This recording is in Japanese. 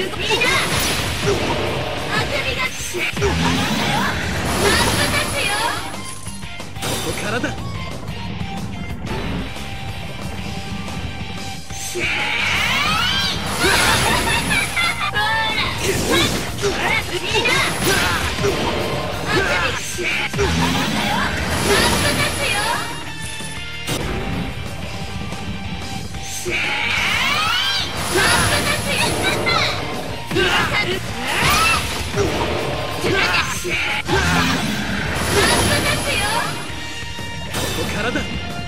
みだあくびが真っ二つよここからだ。ほらほらみんなあくびが真っ二つ体。